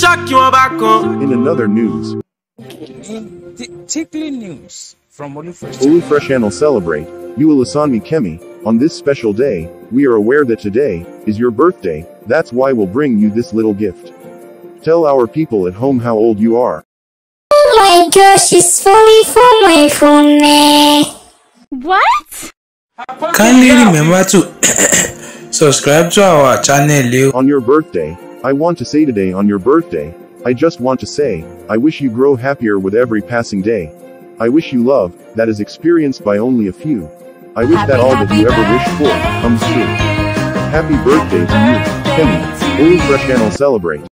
ṣọ́ọ̀kì wọn bá kan. In another news, In t- tickling news from Olufresh. Olufresh Channel celebrate, you Ilesanmi Kemi, on this special day, we are aware that today, is your birthday, that's why we'll bring you this little gift. Tell our people at home how old you are. Oh my gosh, it's falling from my phone, man. What? Kindly remember to subscribe to our channel. Eh? On your birthday, I want to say today on your birthday, I just want to say, I wish you grow happier with every passing day. I wish you love, that is experienced by only a few. I wish that all that you ever wished for, comes true. Happy birthday to you, Kemi. Old Fresh Channel celebrate.